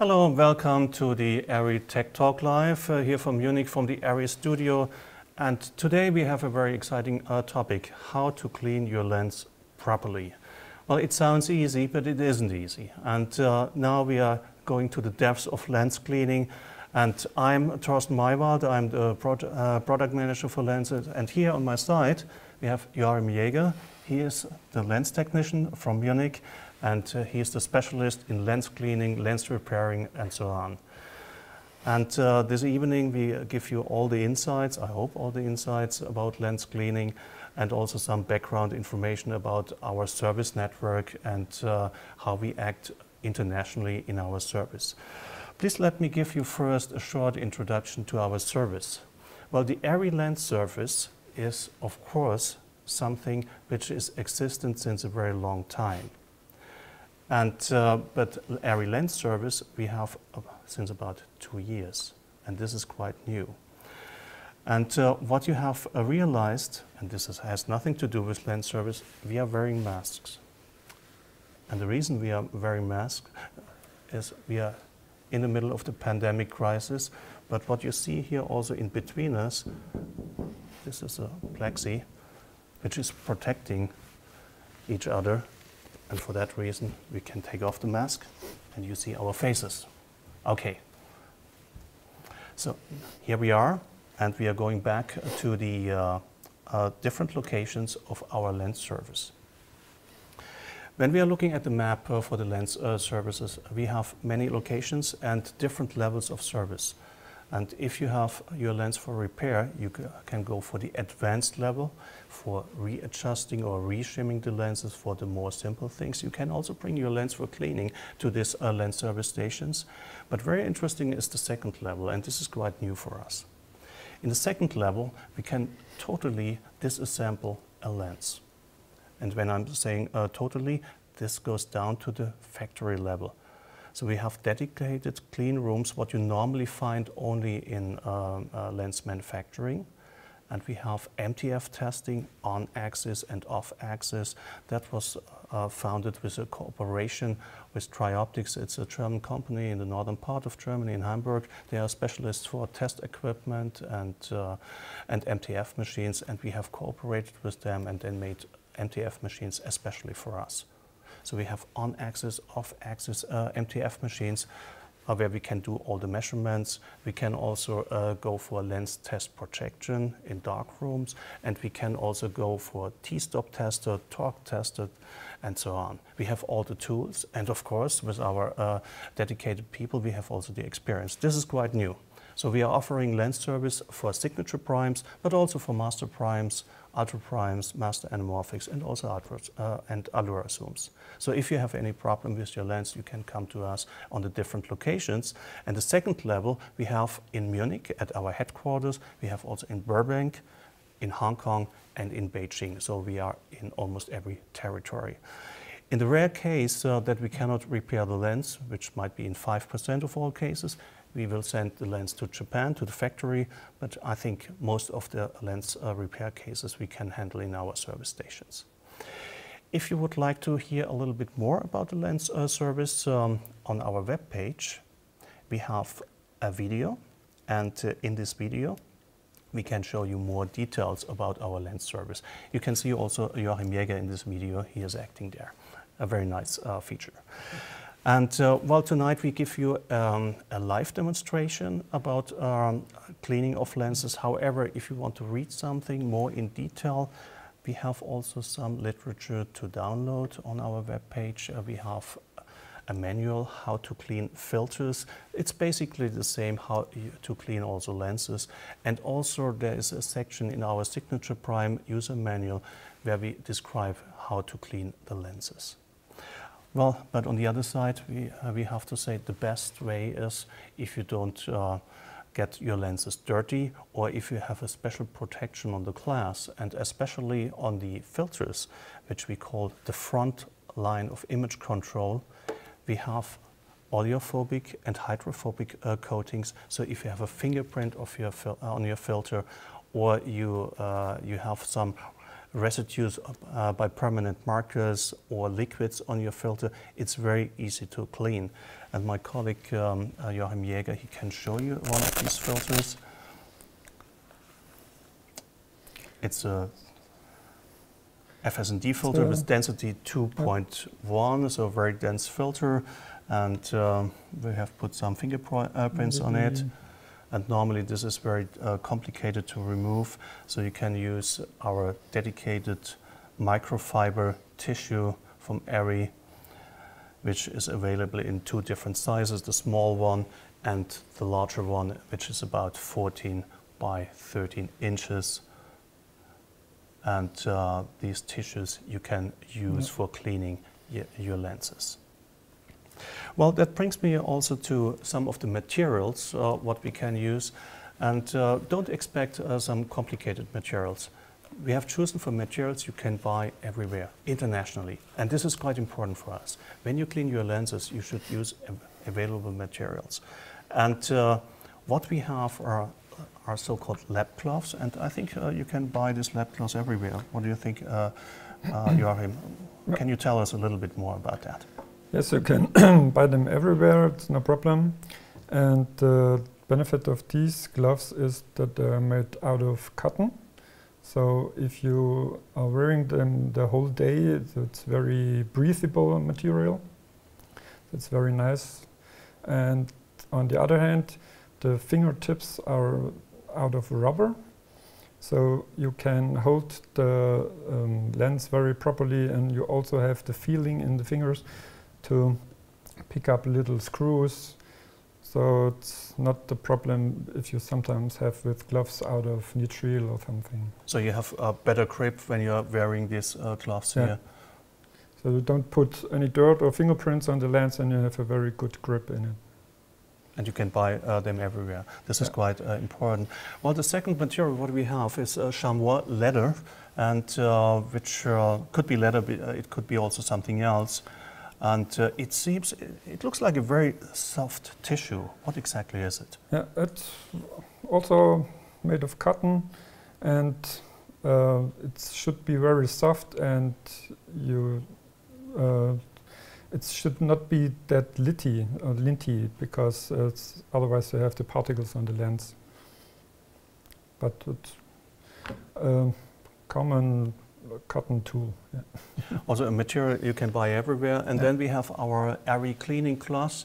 Hello welcome to the ARRI Tech Talk Live uh, here from Munich from the ARRI studio. And today we have a very exciting uh, topic, how to clean your lens properly. Well, it sounds easy, but it isn't easy. And uh, now we are going to the depths of lens cleaning. And I'm Thorsten Meywald, I'm the uh, product manager for lenses. And here on my side, we have Joachim Jäger. He is the lens technician from Munich and uh, he is the specialist in lens cleaning, lens repairing, and so on. And uh, this evening we give you all the insights, I hope all the insights about lens cleaning and also some background information about our service network and uh, how we act internationally in our service. Please let me give you first a short introduction to our service. Well, the ARRI Lens service is, of course, something which is existent since a very long time. And, uh, but ARRI Lens service we have since about two years, and this is quite new. And uh, what you have uh, realized, and this is, has nothing to do with lens service, we are wearing masks. And the reason we are wearing masks is we are in the middle of the pandemic crisis, but what you see here also in between us, this is a plexi, which is protecting each other and for that reason, we can take off the mask and you see our faces. Okay. So here we are, and we are going back to the uh, uh, different locations of our lens service. When we are looking at the map uh, for the lens uh, services, we have many locations and different levels of service. And if you have your lens for repair, you can go for the advanced level for readjusting or reshimming the lenses for the more simple things. You can also bring your lens for cleaning to these uh, lens service stations. But very interesting is the second level, and this is quite new for us. In the second level, we can totally disassemble a lens. And when I'm saying uh, totally, this goes down to the factory level. So we have dedicated clean rooms, what you normally find only in um, uh, lens manufacturing. And we have MTF testing on axis and off axis. That was uh, founded with a cooperation with TriOptics. It's a German company in the northern part of Germany, in Hamburg. They are specialists for test equipment and, uh, and MTF machines. And we have cooperated with them and then made MTF machines especially for us. So we have on-axis, off-axis uh, MTF machines uh, where we can do all the measurements. We can also uh, go for lens test projection in dark rooms, and we can also go for T-stop tester, torque tester, and so on. We have all the tools, and of course, with our uh, dedicated people, we have also the experience. This is quite new. So we are offering lens service for signature primes, but also for master primes, ultra primes, master anamorphics, and also ultra, uh, and Alura zooms. So if you have any problem with your lens, you can come to us on the different locations. And the second level we have in Munich at our headquarters. We have also in Burbank, in Hong Kong, and in Beijing. So we are in almost every territory. In the rare case uh, that we cannot repair the lens, which might be in 5% of all cases, we will send the lens to Japan, to the factory, but I think most of the lens uh, repair cases we can handle in our service stations. If you would like to hear a little bit more about the lens uh, service um, on our web page, we have a video, and uh, in this video, we can show you more details about our lens service. You can see also Joachim Jäger in this video, he is acting there. A very nice uh, feature. And uh, well, tonight we give you um, a live demonstration about um, cleaning of lenses. However, if you want to read something more in detail, we have also some literature to download on our webpage. Uh, we have a manual how to clean filters. It's basically the same how to clean also lenses. And also there is a section in our Signature Prime user manual where we describe how to clean the lenses. Well, but on the other side, we, uh, we have to say the best way is if you don't uh, get your lenses dirty or if you have a special protection on the glass and especially on the filters, which we call the front line of image control, we have oleophobic and hydrophobic uh, coatings. So if you have a fingerprint of your uh, on your filter or you, uh, you have some residues uh, by permanent markers or liquids on your filter, it's very easy to clean. And my colleague um, uh, Joachim Jäger, he can show you one of these filters. It's a FSD filter with density 2.1, so a very dense filter. And um, we have put some fingerprints on it. And normally this is very uh, complicated to remove, so you can use our dedicated microfiber tissue from ARRI, which is available in two different sizes, the small one and the larger one, which is about 14 by 13 inches. And uh, these tissues you can use yeah. for cleaning your lenses. Well, that brings me also to some of the materials, uh, what we can use. And uh, don't expect uh, some complicated materials. We have chosen for materials you can buy everywhere, internationally. And this is quite important for us. When you clean your lenses, you should use available materials. And uh, what we have are, are so-called lab gloves. And I think uh, you can buy these lab gloves everywhere. What do you think, uh, Joachim? Can you tell us a little bit more about that? Yes, you can buy them everywhere, it's no problem. And the benefit of these gloves is that they're made out of cotton. So if you are wearing them the whole day, it's, it's very breathable material. It's very nice. And on the other hand, the fingertips are out of rubber. So you can hold the um, lens very properly and you also have the feeling in the fingers to pick up little screws. So it's not the problem if you sometimes have with gloves out of nitrile or something. So you have a better grip when you're wearing these uh, gloves yeah. here? So you don't put any dirt or fingerprints on the lens and you have a very good grip in it. And you can buy uh, them everywhere. This yeah. is quite uh, important. Well, the second material what we have is uh, chamois leather, and uh, which uh, could be leather, uh, it could be also something else. And uh, it seems, it looks like a very soft tissue. What exactly is it? Yeah, it's also made of cotton and uh, it should be very soft and you, uh, it should not be that litty or linty because otherwise you have the particles on the lens. But it's uh, common cotton tool. Yeah. also a material you can buy everywhere. And yeah. then we have our ARRI cleaning cloth.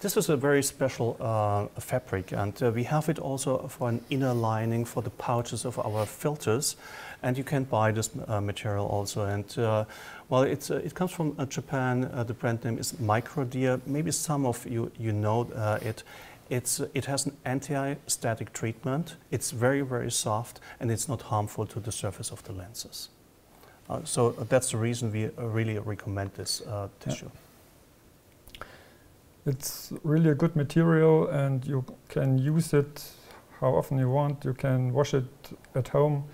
This is a very special uh, fabric and uh, we have it also for an inner lining for the pouches of our filters and you can buy this uh, material also and uh, well it's, uh, it comes from uh, Japan, the brand name is Microdeer, maybe some of you, you know it. It's, it has an anti-static treatment, it's very very soft and it's not harmful to the surface of the lenses. Uh, so that's the reason we uh, really recommend this uh, tissue. Yeah. It's really a good material and you can use it how often you want. You can wash it at home.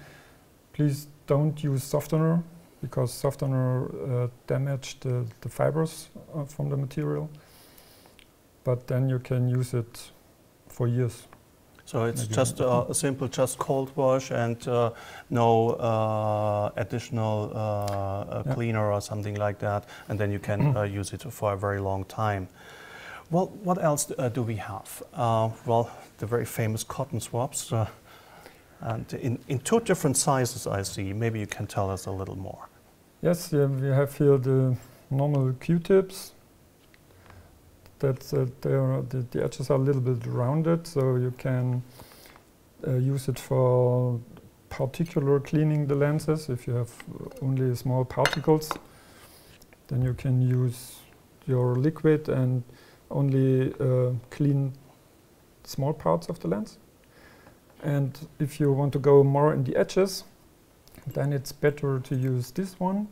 Please don't use softener because softener uh, the, the fibers uh, from the material. But then you can use it for years. So it's Maybe just uh, a simple, just cold wash and uh, no uh, additional uh, uh, yeah. cleaner or something like that, and then you can mm. uh, use it for a very long time. Well, what else do we have? well, the very famous cotton swabs, and in, in two different sizes I see. Maybe you can tell us a little more. Yes, yeah, we have here the normal Q-tips that uh, the, the, edges are a little bit rounded, so you can uh, use it for particular cleaning the lenses. If you have only small particles, then you can use your liquid and only uh, clean small parts of the lens. And if you want to go more in the edges, then it's better to use this one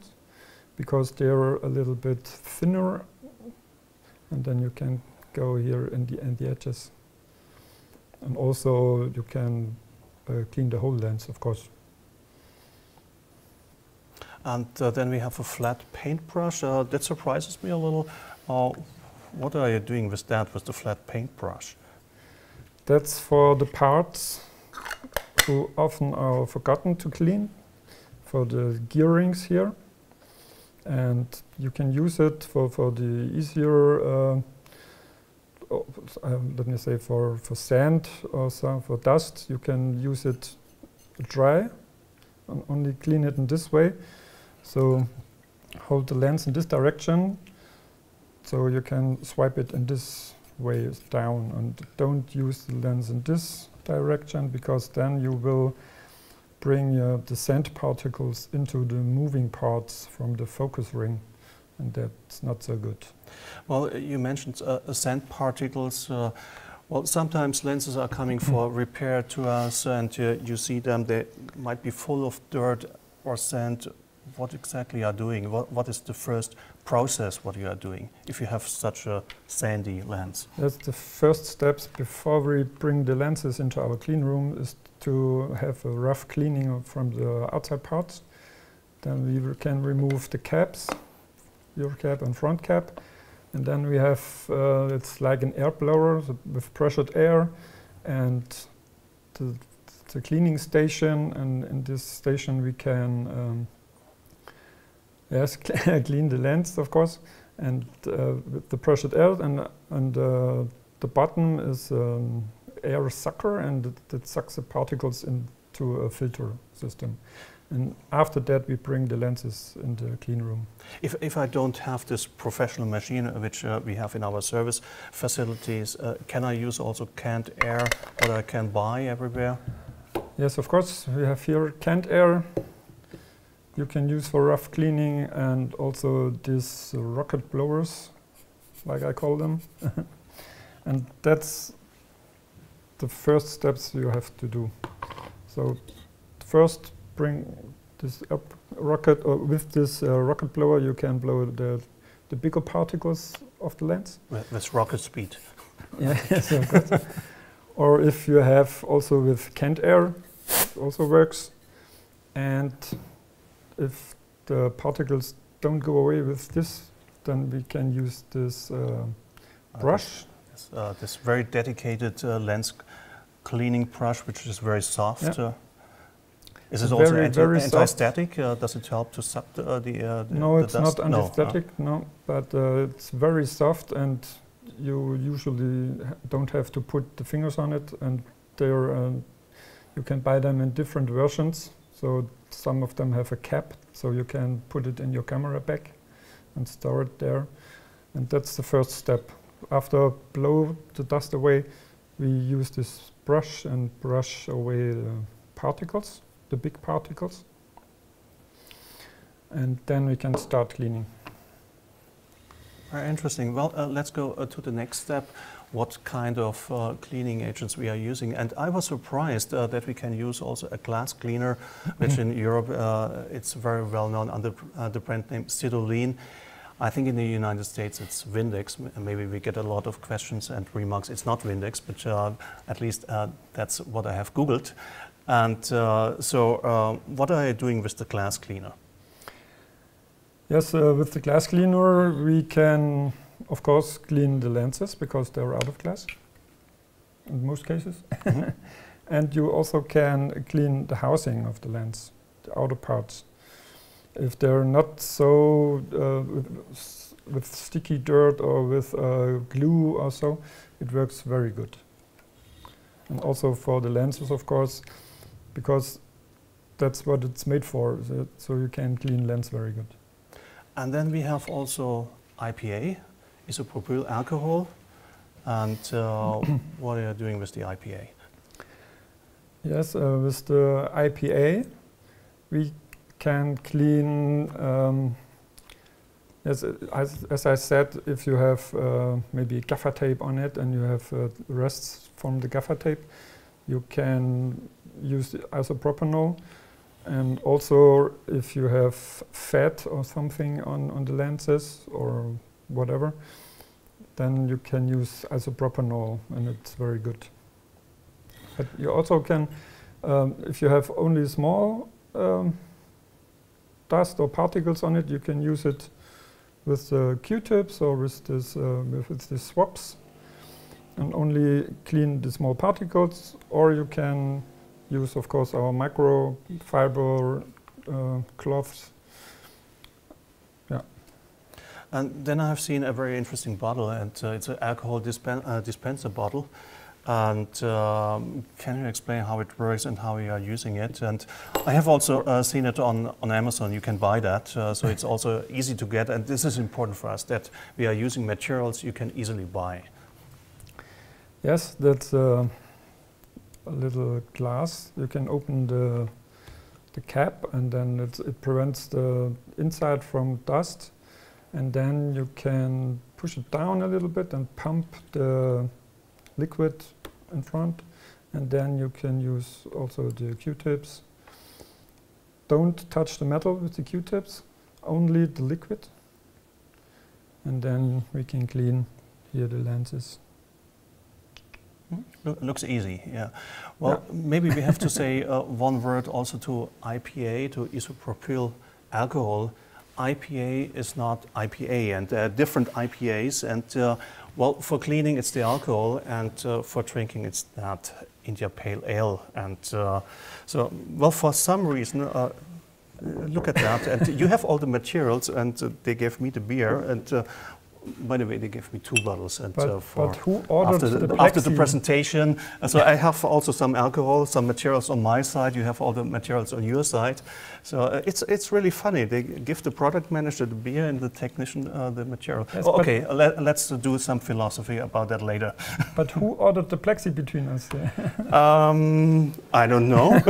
because they're a little bit thinner and then you can go here in the, in the edges. And also you can uh, clean the whole lens, of course. And uh, then we have a flat paintbrush. Uh, that surprises me a little. Uh, what are you doing with that, with the flat paintbrush? That's for the parts who often are forgotten to clean. for the gear rings here. And you can use it for, for the easier, uh, um, let me say for, for sand or some for dust, you can use it dry and only clean it in this way. So hold the lens in this direction so you can swipe it in this way down and don't use the lens in this direction because then you will bring uh, the sand particles into the moving parts from the focus ring and that's not so good. Well, you mentioned uh, sand particles. Uh, well, sometimes lenses are coming for repair to us and uh, you see them, they might be full of dirt or sand. What exactly are doing? What, what is the first process what you are doing if you have such a sandy lens? That's the first steps before we bring the lenses into our clean room is to have a rough cleaning from the outside parts. Then we can remove the caps, rear cap and front cap. And then we have, uh, it's like an air blower with pressured air and the, the cleaning station. And in this station we can um, Yes, clean the lens, of course, and uh, with the pressured air, and, and uh, the bottom is an air sucker, and it, it, sucks the particles into a filter system. And after that, we bring the lenses in the clean room. If, if I don't have this professional machine, uh, which uh, we have in our service facilities, uh, can I use also canned air, that I can buy everywhere? Yes, of course. We have here canned air you can use for rough cleaning and also these rocket blowers, like I call them. and that's the first steps you have to do. So first bring this up rocket, or with this uh, rocket blower you can blow the, the bigger particles of the lens. With rocket speed. yeah, yes, of course. or if you have also with canned air, also works. And if the particles don't go away with this, then we can use this uh, uh brush. This, uh, this, very dedicated uh, lens cleaning brush, which is very soft. Yeah. Uh, is it also anti, anti-static? Uh, does it help to suck the, the, the No, the it's dust? not anti-static, no, no but it's very soft and you usually don't have to put the fingers on it and they're, you can buy them in different versions. So some of them have a cap, so you can put it in your camera bag and store it there. And that's the first step. After blow the dust away, we use this brush and brush away the particles, the big particles. And then we can start cleaning. Very interesting. Well, uh, let's go uh, to the next step what kind of uh, cleaning agents we are using. And I was surprised uh, that we can use also a glass cleaner, which in Europe uh, it's very well known under uh, the brand name Sidolin. I think in the United States it's Windex. Maybe we get a lot of questions and remarks. It's not Windex, but uh, at least uh, that's what I have Googled. And so, what are you doing with the glass cleaner? Yes, with the glass cleaner we can of course, clean the lenses because they're out of glass in most cases. Mm -hmm. and you also can clean the housing of the lens, the outer parts. If they're not so uh, with, with, sticky dirt or with uh, glue or so, it works very good. And also for the lenses, of course, because that's what it's made for, so you can clean lens very good. And then we have also IPA, isopropyl alcohol. And uh, what are you doing with the IPA? Yes, uh, with the IPA, we can clean, um, as, as, as, I said, if you have uh, maybe gaffer tape on it and you have uh, rests from the gaffer tape, you can use isopropanol. And also, if you have fat or something on, on the lenses or whatever, then you can use isopropanol and it's very good. But you also can, um, if you have only small um, dust or particles on it, you can use it with the Q-tips or with this uh, with the swabs and only clean the small particles or you can use of course our microfiber uh, cloths. And then I have seen a very interesting bottle, and uh, it's an alcohol dispen uh, dispenser bottle. And um, can you explain how it works and how you are using it? And I have also uh, seen it on, on Amazon. You can buy that, uh, so it's also easy to get. And this is important for us that we are using materials you can easily buy. Yes, that's uh, a little glass. You can open the the cap, and then it prevents the inside from dust and then you can push it down a little bit and pump the liquid in front and then you can use also the q-tips don't touch the metal with the q-tips only the liquid and then we can clean here the lenses hmm? looks easy, yeah. Well, yeah. maybe we have to say uh, one word also to IPA, to isopropyl alcohol. IPA is not IPA, and there are different IPAs. And uh, well, for cleaning, it's the alcohol, and uh, for drinking, it's that India Pale Ale. And uh, so, well, for some reason, uh, look at that. and you have all the materials, and uh, they gave me the beer. And uh, by the way, they gave me two bottles. And but, uh, but who ordered after the, the after the presentation, uh, so I have also some alcohol, some materials on my side. You have all the materials on your side. So uh, it's it's really funny. They give the product manager the beer and the technician uh, the material. Yes, oh, okay, let, us do some philosophy about that later. but who ordered the plexi between us? um, I don't know.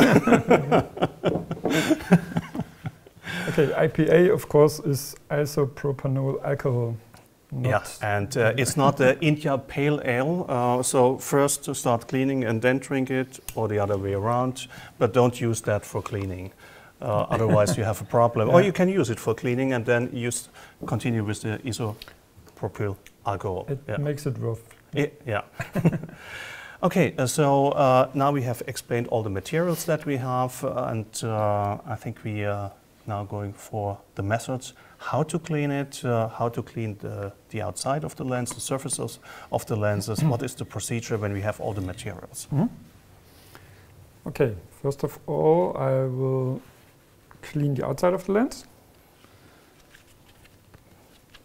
okay, IPA of course is isopropanol alcohol. Yeah, and uh, it's not the India Pale Ale. Uh, so first to start cleaning and then drink it, or the other way around. But don't use that for cleaning. Uh, otherwise, you have a problem. Yeah. Or you can use it for cleaning and then use continue with the isopropyl alcohol. It yeah. makes it rough. It, yeah. okay, uh, so uh, now we have explained all the materials that we have, uh, and I think we are now going for the methods how to clean it, uh, how to clean the, the outside of the lens, the surfaces of the lenses, mm-hmm. what is the procedure when we have all the materials. Mm -hmm. Okay, first of all, I will clean the outside of the lens.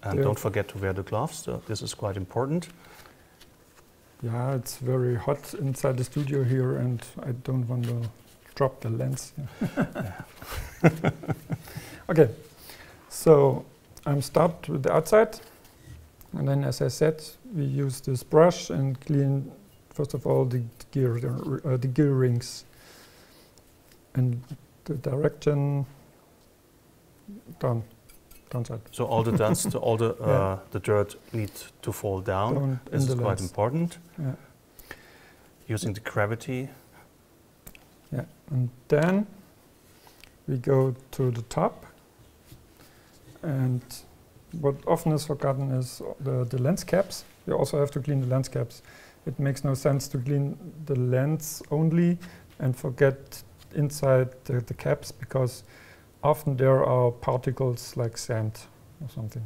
And don't forget to wear the gloves, uh, this is quite important. Yeah, it's very hot inside the studio here and I don't want to drop the lens. okay, so I'm stopped with the outside. And then, as I said, we use this brush and clean, first of all, the gear, uh, the gear rings and the direction down, downside. So all the dust, all the uh, yeah. the dirt needs to fall down. down this is quite important. Yeah. Using the gravity. Yeah, and then we go to the top and what often is forgotten is the, the lens caps. You also have to clean the lens caps. It makes no sense to clean the lens only and forget inside the, the caps because often there are particles like sand or something.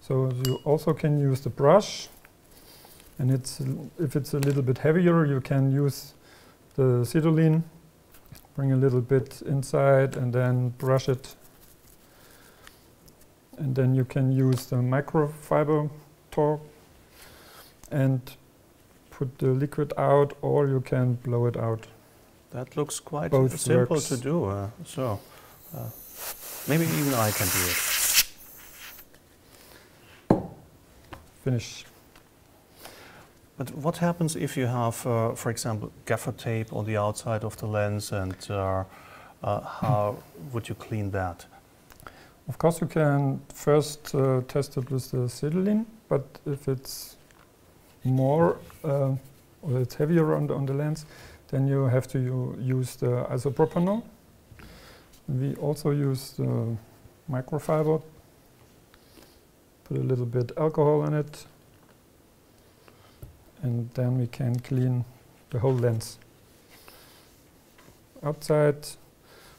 So you also can use the brush and it's if it's a little bit heavier you can use the Sidolin, bring a little bit inside and then brush it and then you can use the microfiber torque and put the liquid out or you can blow it out. That looks quite Both simple works. to do. Uh, so uh, maybe even I can do it. Finish. But what happens if you have, uh, for example, gaffer tape on the outside of the lens and uh, uh, how would you clean that? Of course, you can first uh, test it with the Sidolin, but if it's more uh, or it's heavier on the, on the lens, then you have to use the isopropanol. We also use the microfiber, put a little bit alcohol in it, and then we can clean the whole lens. Outside,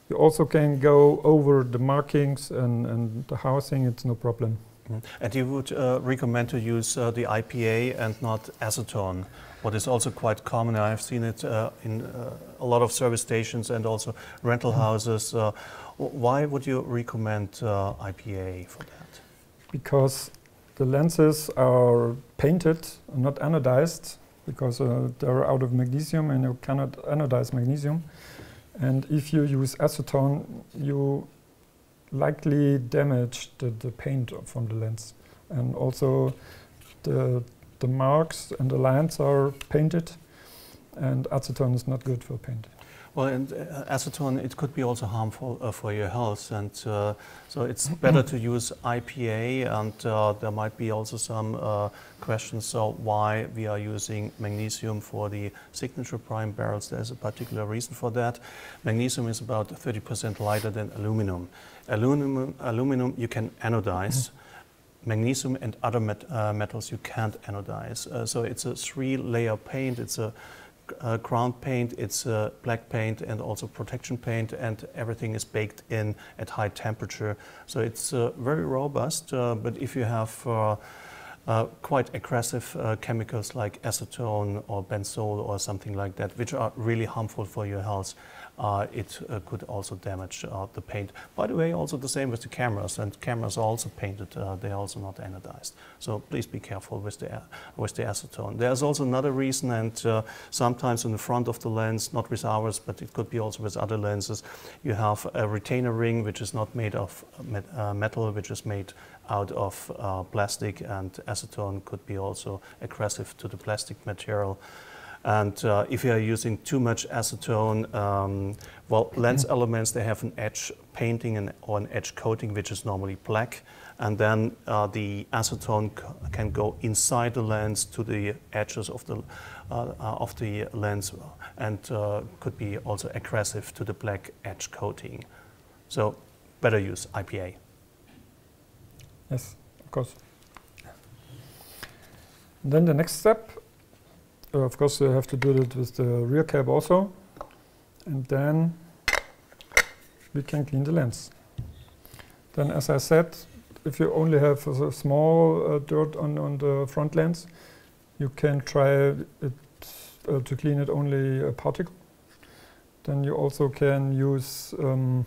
you also can go over the markings and, and the housing, it's no problem. Mm. And you would uh, recommend to use uh, the IPA and not acetone, what is also quite common. I've seen it uh, in uh, a lot of service stations and also rental mm-hmm. houses. Uh, why would you recommend uh, IPA for that? Because the lenses are painted, not anodized, because they're out of magnesium and you cannot anodize magnesium. And if you use acetone, you likely damage the, the paint from the lens. And also the, the marks and the lines are painted and acetone is not good for paint. Well, and uh, acetone, it could be also harmful uh, for your health. And uh, so it's better to use IPA. And uh, there might be also some uh, questions. So why we are using magnesium for the signature prime barrels. There's a particular reason for that. Magnesium is about 30% lighter than aluminum. Aluminum, aluminum you can anodize. Magnesium and other met, uh, metals you can't anodize. so it's a three-layer paint. It's a uh, ground paint, it's uh, black paint and also protection paint and everything is baked in at high temperature. So it's uh, very robust, uh, but if you have uh, uh, quite aggressive chemicals like acetone or benzol or something like that, which are really harmful for your health, uh, it uh, could also damage uh, the paint. By the way, also the same with the cameras, and cameras are also painted, they're also not anodized. So please be careful with the, with the acetone. There's also another reason, and sometimes in the front of the lens, not with ours, but it could be also with other lenses, you have a retainer ring which is not made of met metal, which is made out of uh, plastic and acetone could be also aggressive to the plastic material. And uh, if you are using too much acetone, um, well, lens mm-hmm. elements, they have an edge painting and, or an edge coating, which is normally black. And then uh, the acetone can go inside the lens to the edges of the, uh, uh of the lens and uh, could be also aggressive to the black edge coating. So better use IPA. Yes, of course. Then the next step uh, of course, you have to do it with the rear cap also. And then we can clean the lens. Then, as I said, if you only have a small uh, dirt on, on the front lens, you can try it uh, to clean it only a particle. Then you also can use um,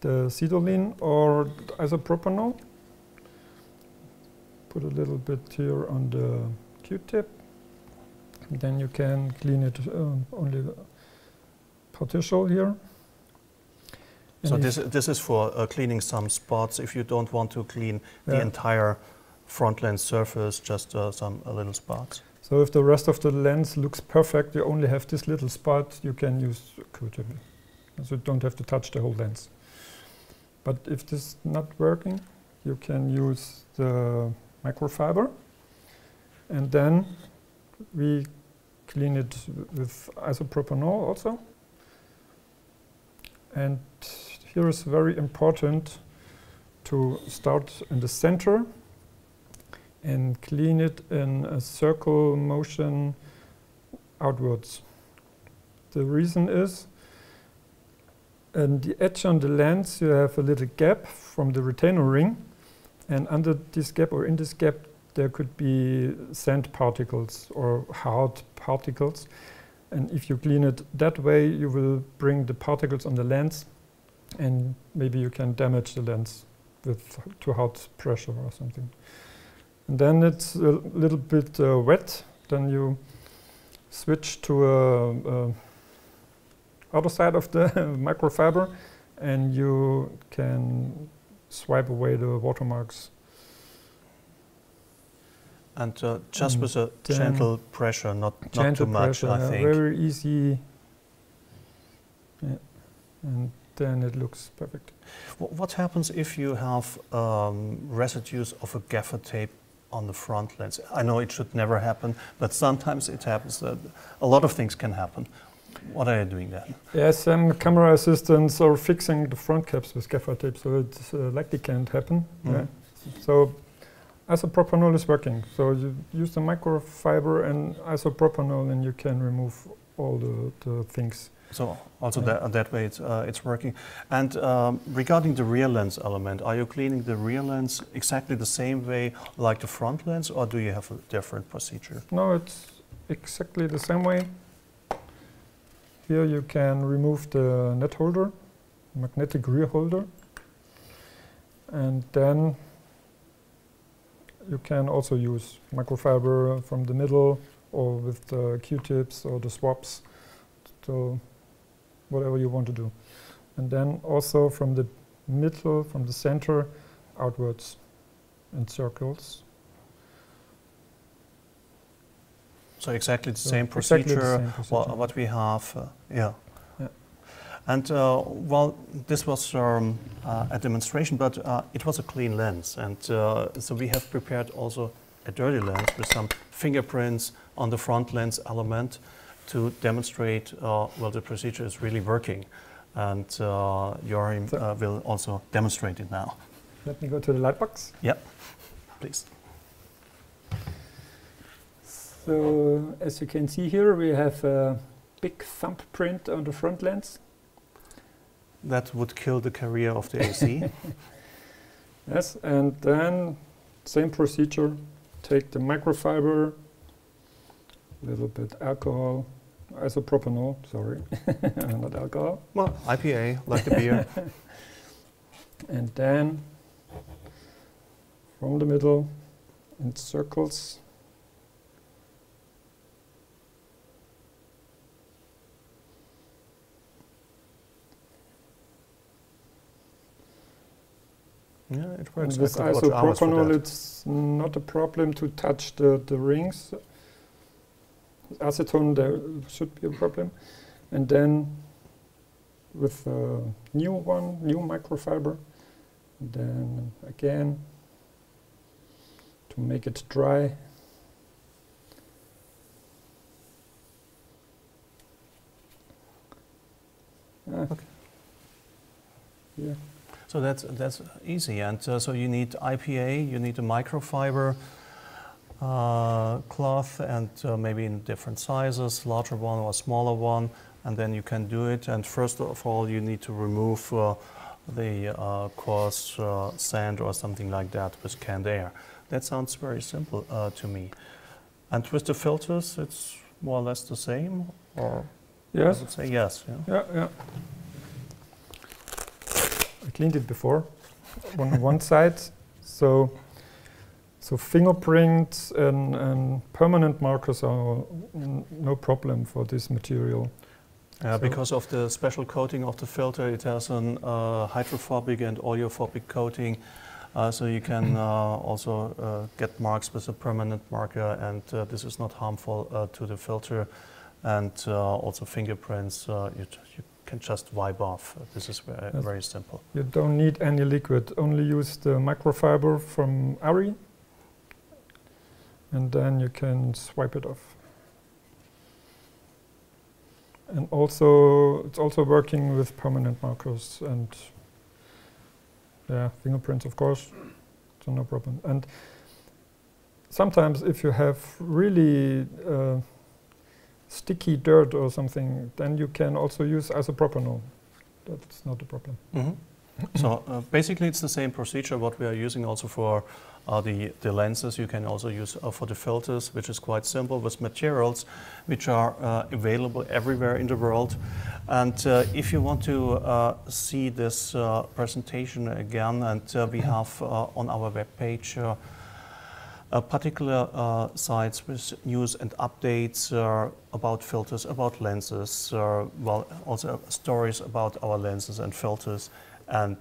the Sidolin or isopropanol. Put a little bit here on the Q-tip then you can clean it uh, only partial here. And so this, this is for uh, cleaning some spots if you don't want to clean yeah. the entire front lens surface, just uh, some little spots. So if the rest of the lens looks perfect, you only have this little spot, you can use Q-tip. So you don't have to touch the whole lens. But if this is not working, you can use the microfiber. And then we clean it with isopropanol also. And here is very important to start in the center and clean it in a circle motion outwards. The reason is in the edge on the lens you have a little gap from the retainer ring and under this gap or in this gap there could be sand particles or hard particles. And if you clean it that way, you will bring the particles on the lens and maybe you can damage the lens with too hard pressure or something. And then it's a little bit uh, wet. Then you switch to a, a other side of the microfiber and you can swipe away the watermarks and uh, just with a gentle pressure, not, gentle not too much, pressure, I think. Very easy. Yeah. And then it looks perfect. what happens if you have um, residues of a gaffer tape on the front lens? I know it should never happen, but sometimes it happens. Uh, a lot of things can happen. What are you doing then? Yes, some camera assistants are fixing the front caps with gaffer tape, so it uh, likely can't happen. Mm -hmm. yeah. So isopropanol is working. So you use the microfiber and isopropanol and you can remove all the, the things So also Yeah. that, that way it's, uh, it's working. And um, regarding the rear lens element, are you cleaning the rear lens exactly the same way like the front lens, or do you have a different procedure? No, it's exactly the same way. Here you can remove the net holder, magnetic rear holder, and then you can also use microfiber from the middle or with the Q-tips or the swaps, so whatever you want to do. And then also from the middle, from the center, outwards in circles. So exactly the So same exactly the procedure, same procedure. what we have, uh, yeah. And uh, well, this was um, uh, a demonstration, but uh, it was a clean lens, and uh, so we have prepared also a dirty lens with some fingerprints on the front lens element to demonstrate uh, well the procedure is really working, and uh, Joachim uh, will also demonstrate it now. Let me go to the light box. Yeah, please. So as you can see here, we have a big thumbprint on the front lens. That would kill the career of the AC. Yes, and then same procedure. Take the microfiber, a little bit alcohol, isopropanol, sorry, not alcohol, well, IPA, like the beer. and then from the middle in circles. Yeah, it works. With could watch hours for isopropanol, it's not a problem to touch the, the rings. Acetone, there should be a problem. And then with a new one, new microfiber, then again to make it dry. Ah, Okay. Yeah. So that's that's easy, and uh, so you need IPA, you need a microfiber uh, cloth, and uh, maybe in different sizes, larger one or smaller one, and then you can do it. And first of all, you need to remove uh, the uh, coarse uh, sand or something like that with canned air. That sounds very simple uh, to me. And with the filters, it's more or less the same, or Yes. I would say yes. Yeah. Yeah, yeah. Cleaned it before on one side. So, so fingerprints and, and permanent markers are no problem for this material. Uh, So- because of the special coating of the filter, it has an uh, hydrophobic and oleophobic coating, uh, so you can uh, also uh, get marks with a permanent marker, and uh, this is not harmful uh, to the filter. And uh, also fingerprints, uh, you, you can just wipe off. Uh, This is very, Yes. very simple. You don't need any liquid, only use the microfiber from ARRI, and then you can swipe it off. And also, it's also working with permanent markers and yeah, fingerprints, of course, so no problem. And sometimes, if you have really uh, sticky dirt or something, then you can also use isopropanol. That's not a problem. Mhm. so uh, basically, it's the same procedure what we are using also for uh, the, the lenses. You can also use uh, for the filters, which is quite simple with materials which are uh, available everywhere in the world. And uh, if you want to uh, see this presentation again, and we have on our webpage particular uh, sites with news and updates uh, about filters, about lenses, uh, well, also stories about our lenses and filters, and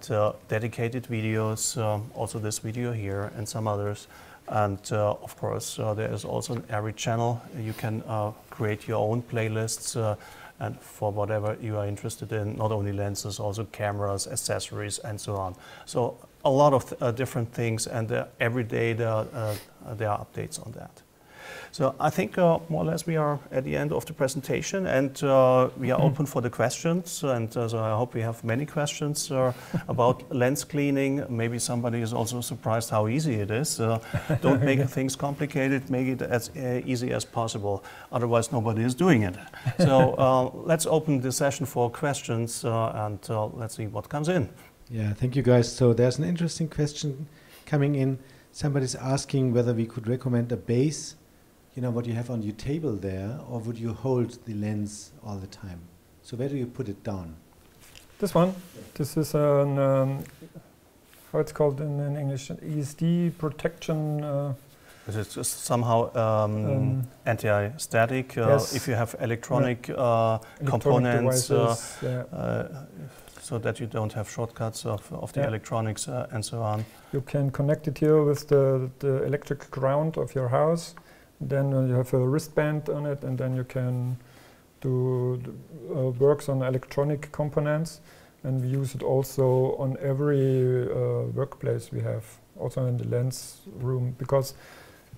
dedicated videos, um, also this video here and some others. And uh, of course, uh, there is also an ARRI channel. You can uh, create your own playlists and for whatever you are interested in, not only lenses, also cameras, accessories, and so on. So a lot of uh, different things, and uh, every day there are, uh, there are updates on that. So I think uh, more or less we are at the end of the presentation and uh, we are mm. open for the questions. And uh, so I hope we have many questions uh, about lens cleaning. Maybe somebody is also surprised how easy it is. Uh, don't make things complicated, make it as uh, easy as possible. Otherwise, nobody is doing it. So let's open the session for questions and let's see what comes in. Yeah, thank you guys. So there's an interesting question coming in. Somebody's asking whether we could recommend a base you know, what you have on your table there, or would you hold the lens all the time? So where do you put it down? This one. Yeah. This is an, um, how it's called in, in English, ESD protection. Uh, it is somehow um, um, anti-static. Uh, yes. If you have electronic, uh, electronic components, uh, yeah. So that you don't have shortcuts of, of the yeah. electronics uh, and so on. You can connect it here with the, the electric ground of your house then uh, you have a wristband on it, and then you can do uh, works on electronic components. And we use it also on every uh, workplace we have, also in the lens room, because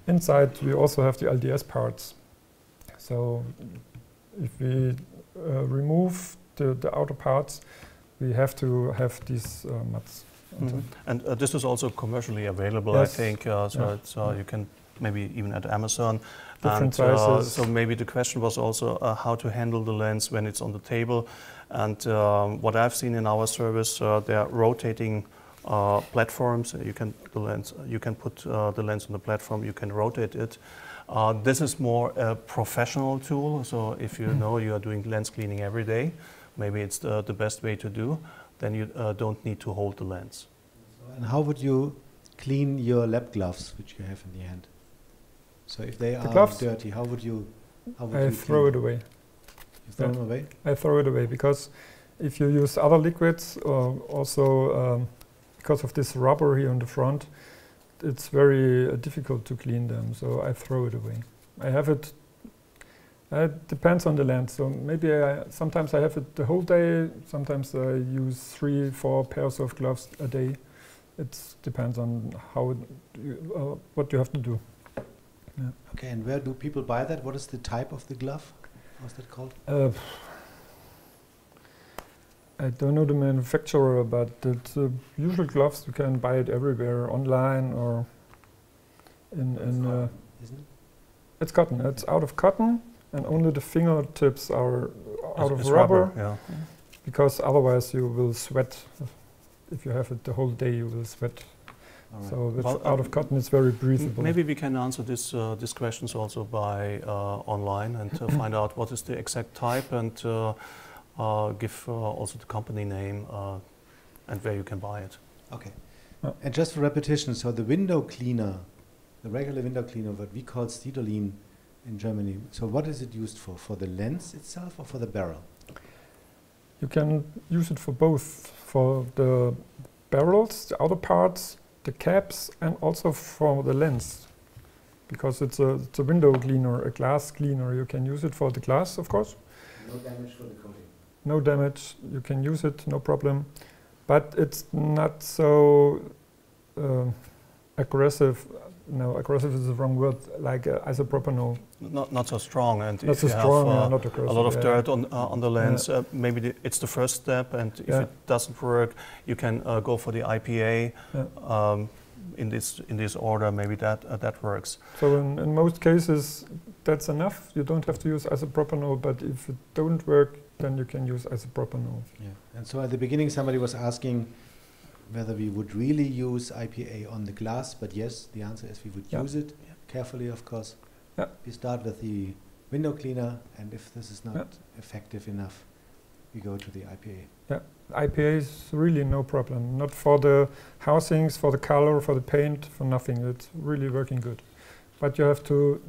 inside we also have the LDS parts. So if we uh, remove the, the outer parts, we have to have these uh, mats. Mm -hmm. And uh, this is also commercially available, yes. I think. Uh, so yeah. you can maybe even at Amazon. Different and, uh, so maybe the question was also uh, how to handle the lens when it's on the table. And um, what I've seen in our service, uh, they are rotating uh, platforms. You can the lens, you can put uh, the lens on the platform. You can rotate it. Uh, this is more a professional tool. So if you mm. know you are doing lens cleaning every day, maybe it's the, the best way to do. Then you don't need to hold the lens. And how would you clean your lab gloves, which you have in the hand? So if they the are gloves, dirty, how would you? How would I you throw it away. You throw yeah. them away. I throw it away because if you use other liquids, or also um, because of this rubber here on the front, it's very uh, difficult to clean them. So I throw it away. I have it. Uh, it depends on the lens. So maybe I, sometimes I have it the whole day. Sometimes I use three, four pairs of gloves a day. It depends on how you, uh, what you have to do. Yeah. Okay, and where do people buy that? What is the type of the glove? What's that called? Uh, I don't know the manufacturer, but the usual gloves you can buy it everywhere, online or in. in uh, isn't it? It's cotton. It's out of cotton, and only the fingertips are out it's of rubber. rubber yeah. Because otherwise you will sweat. If you have it the whole day, you will sweat Right. So well, out of cotton, it's very breathable. Maybe we can answer this uh, these questions also by uh, online and uh, find out what is the exact type and uh, uh, give uh, also the company name and where you can buy it. Okay. And just for repetition, so the window cleaner, the regular window cleaner, what we call Sidolin in Germany. So what is it used for? For the lens itself or for the barrel? You can use it for both. For the barrels, the outer parts, the caps and also for the lens because it's a, it's a window cleaner, a glass cleaner. You can use it for the glass, of course. No damage for the coating. No damage. You can use it, no problem. But it's not so uh, aggressive. No, aggressive is the wrong word. Like uh, isopropanol. Not not so strong, and not if so you strong, have uh, yeah, a lot of yeah. dirt on uh, on the lens, uh, maybe the, it's the first step. And if it doesn't work, you can uh, go for the IPA. Um, in this in this order, maybe that uh, that works. So in, in most cases, that's enough. You don't have to use isopropanol. But if it don't work, then you can use isopropanol. Yeah. And so at the beginning, somebody was asking whether we would really use IPA on the glass. But yes, the answer is we would yeah. use it yeah. carefully, of course. Yeah. We start with the window cleaner, and if this is not effective enough, we go to the IPA. Yeah, IPA is really no problem. Not for the housings, for the color, for the paint, for nothing. It's really working good. But you have to,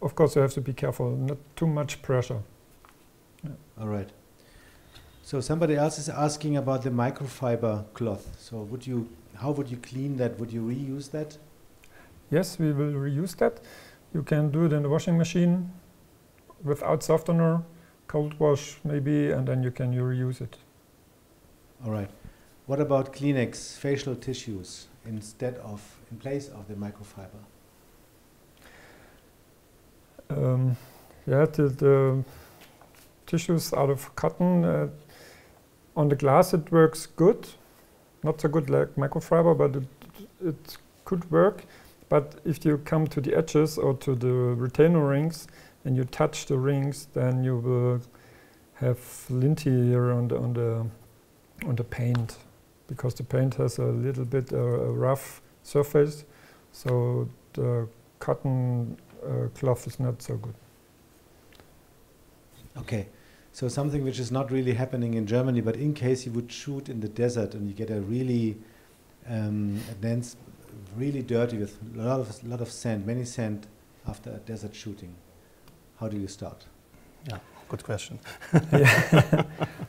of course, you have to be careful. Not too much pressure. All right. So somebody else is asking about the microfiber cloth. So would you, how would you clean that? Would you reuse that? Yes, we will reuse that. You can do it in the washing machine without softener, cold wash maybe, and then you can reuse it. All right. What about Kleenex facial tissues instead of, in place of the microfiber? Um, yeah, the, the, tissues out of cotton, uh, on the glass it works good. Not so good like microfiber, but it, it could work. But if you come to the edges or to the retainer rings and you touch the rings, then you will have linty here on the, on the, on the paint because the paint has a little bit uh, a rough surface. So the cotton uh, cloth is not so good. Okay, so something which is not really happening in Germany, but in case you would shoot in the desert and you get a really um, dense, really dirty with a lot of lot of sand, many sand after a desert shooting, how do you start? Yeah, good question.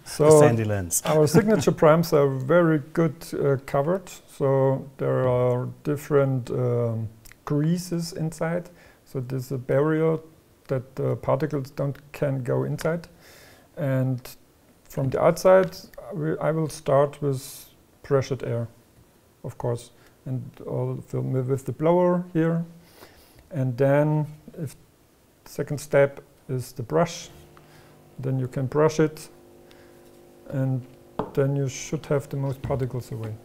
so the sandy lens. our signature primes are very good uh, covered, so there are different um, greases inside. So there's a barrier that the particles don't can go inside. And from the outside, I will start with pressured air, of course, and with the blower here. And then, if second step is the brush, then you can brush it, and then you should have the most particles away.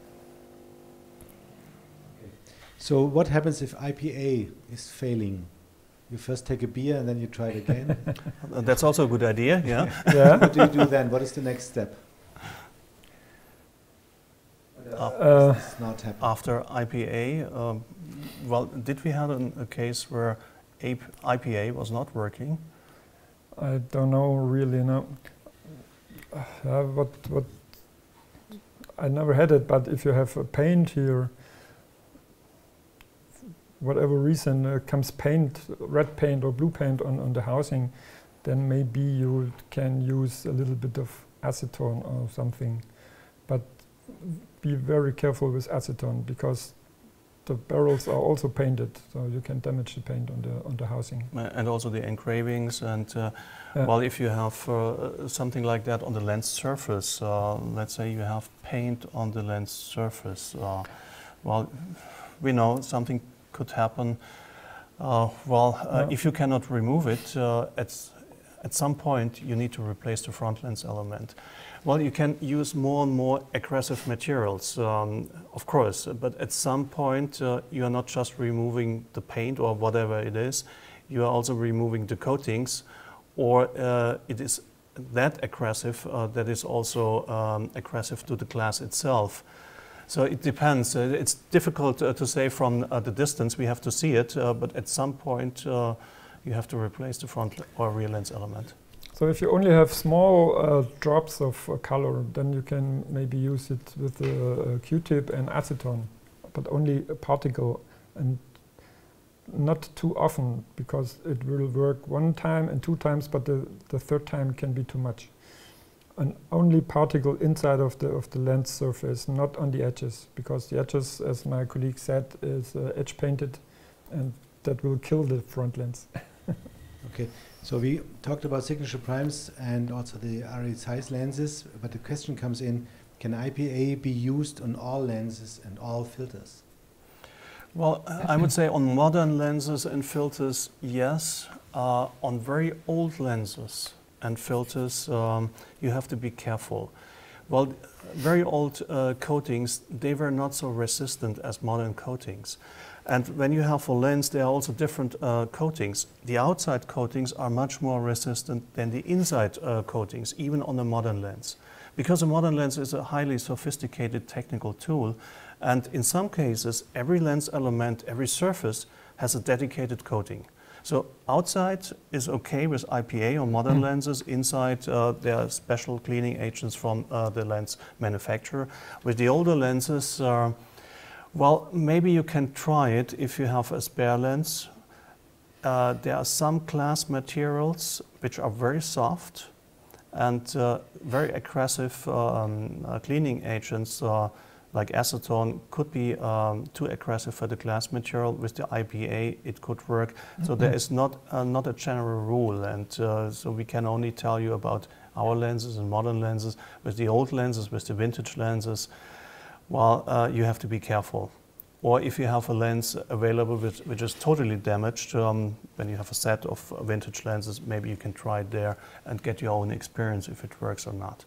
So what happens if IPA is failing? You first take a beer and then you try it again. That's also a good idea. Yeah. yeah. what do you do then? What is the next step? Uh, not after IPA, um, well, did we have an, a case where IPA was not working? I don't know really. No. Uh, what what? I never had it, but if you have a paint here, whatever reason uh, comes paint, red paint or blue paint on, on the housing, then maybe you can use a little bit of acetone or something. But be very careful with acetone because the barrels are also painted, so you can damage the paint on the on the housing. And also the engravings, and uh, well, if you have uh, something like that on the lens surface, uh, let's say you have paint on the lens surface, uh, well, we know something could happen. Uh, well, uh, if you cannot remove it, uh, at, at some point you need to replace the front lens element. Well, you can use more and more aggressive materials, um, of course, but at some point uh, you are not just removing the paint or whatever it is, you are also removing the coatings, or uh, it is that aggressive uh, that is also um, aggressive to the glass itself. So it depends. Uh, it's difficult uh, to say from uh, the distance. We have to see it, uh, but at some point uh, you have to replace the front or rear lens element. So if you only have small uh, drops of color, then you can maybe use it with a, Q-tip and acetone, but only a particle and not too often because it will work one time and two times, but the, the third time can be too much an only particle inside of the of the lens surface, not on the edges, because the edges, as my colleague said, is uh, edge painted, and that will kill the front lens. okay, so we talked about signature primes and also the ARRI Zeiss lenses, but the question comes in: Can IPA be used on all lenses and all filters? Well, uh, I would say on modern lenses and filters, yes. Uh, on very old lenses, and filters, um, you have to be careful. Well, very old uh, coatings, they were not so resistant as modern coatings. And when you have a lens, there are also different uh, coatings. The outside coatings are much more resistant than the inside uh, coatings, even on a modern lens. Because a modern lens is a highly sophisticated technical tool, and in some cases, every lens element, every surface has a dedicated coating. So outside is okay with IPA or modern mm. lenses. Inside, uh, there are special cleaning agents from uh, the lens manufacturer. With the older lenses, uh, well, maybe you can try it if you have a spare lens. Uh, there are some glass materials which are very soft and uh, very aggressive um, uh, cleaning agents like acetone could be um, too aggressive for the glass material. With the IPA, it could work. Mm -hmm. So there is not uh, not a general rule, and uh, so we can only tell you about our lenses and modern lenses. With the old lenses, with the vintage lenses, well, uh, you have to be careful. or if you have a lens available which, which is totally damaged, um, when you have a set of vintage lenses, maybe you can try it there and get your own experience if it works or not.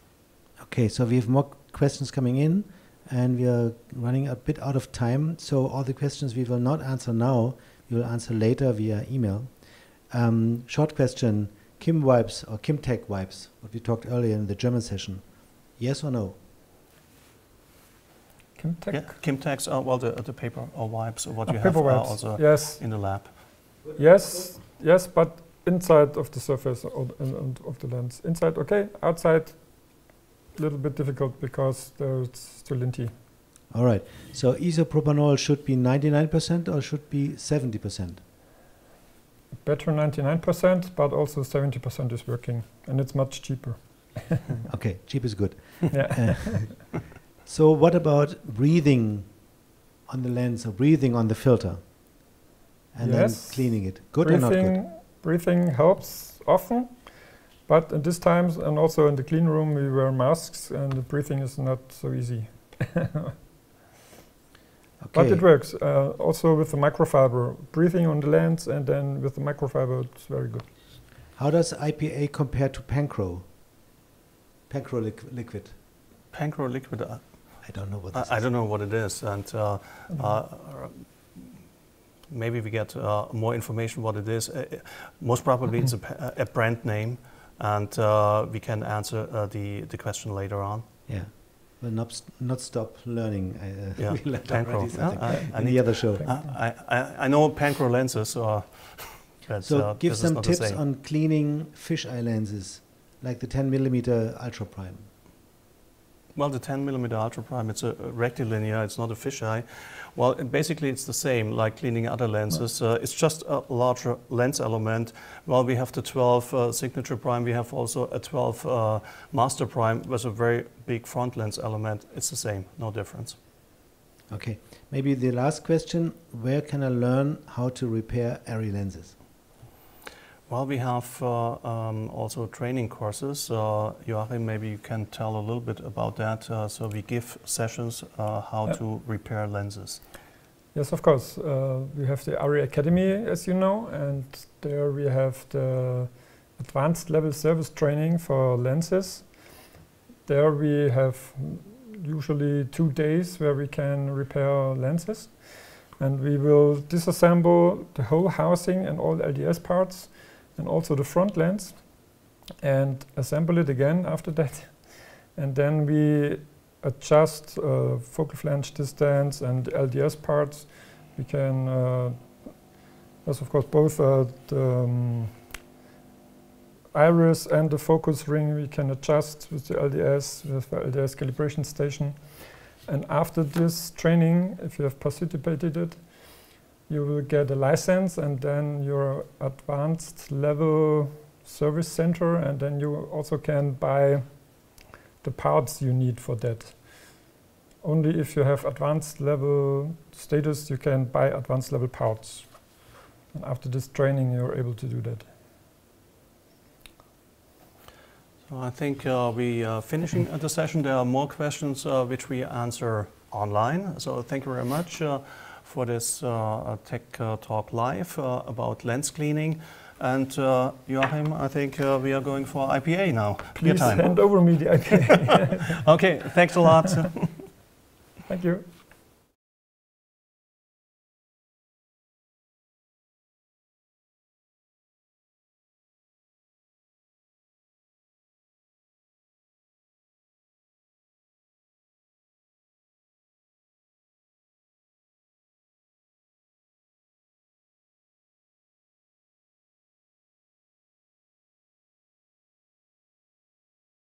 Okay, so we have more questions coming in and we are running a bit out of time. So all the questions we will not answer now, we will answer later via email. Um, short question, Kim wipes or Kimtech wipes, what we talked earlier in the German session. Yes or no? Kimtech? Yeah, Kimtechs, uh, well, the, the paper or wipes, or what uh, you have paper wipes. also yes. in the lab. Yes, yes, but inside of the surface of, of the lens. Inside, okay. Outside, a little bit difficult because there's still linty. All right. So isopropanol should be 99% or should be 70%? Better 99%, but also 70% is working, and it's much cheaper. okay, cheap is good. Yeah. Uh, so what about breathing on the lens or breathing on the filter? And yes. then cleaning it. Good breathing, or not good? Breathing helps often, but at this times and also in the clean room we wear masks and the breathing is not so easy. Okay. But it works. Uh, also with the microfiber, breathing on the lens and then with the microfiber, it's very good. How does IPA compare to Pancro? Pancro liqu liquid. Pancro liquid. Uh, I don't know what. I, I, don't know what it is, and uh, mm-hmm. uh, maybe we get uh, more information what it is. Uh, most probably, it's a, a, brand name, and uh, we can answer the the question later on. Yeah will not, not stop learning. Uh, yeah, Pancro. Yeah, I, the other show. I, I, I know Pancro lenses. Or so uh, give some tips on cleaning fisheye lenses, like the 10 millimeter ultra prime. Well, the 10 millimeter ultra prime, it's a rectilinear, it's not a fisheye. Well, basically it's the same like cleaning other lenses. Uh, it's just a larger lens element. Well, we have the 12 uh, signature prime, we have also a 12 uh, master prime with a very big front lens element. It's the same, no difference. Okay, maybe the last question, where can I learn how to repair ARRI lenses? Well, we have uh, um, also training courses. Uh, Joachim, maybe you can tell a little bit about that. Uh, so we give sessions uh, how yep. to repair lenses. Yes, of course. Uh, we have the ARRI Academy, as you know, and there we have the advanced level service training for lenses. There we have usually two days where we can repair lenses. And we will disassemble the whole housing and all LDS parts and also the front lens and assemble it again after that. And then we adjust uh, focal flange distance and LDS parts. We can, uh, of course, both uh, the um, iris and the focus ring we can adjust with the LDS, with the LDS calibration station. And after this training, if you have participated it, you will get a license and then your advanced level service center and then you also can buy the parts you need for that. Only if you have advanced level status you can buy advanced level parts. And after this training you're able to do that. So I think uh, we are finishing the session. There are more questions uh, which we answer online. So thank you very much. Uh, for this uh, Tech uh, Talk Live uh, about lens cleaning. And uh, Joachim, I think uh, we are going for IPA now. Please hand over me the IPA. okay, thanks a lot. Thank you.